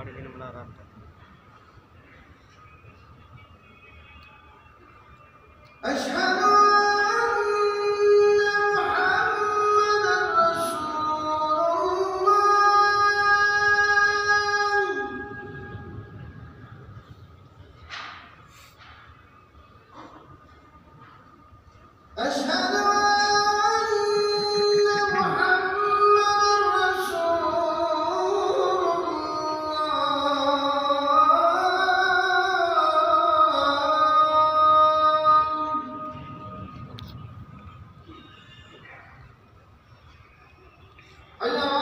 साढ़े तीन बना रहा था। ありがとう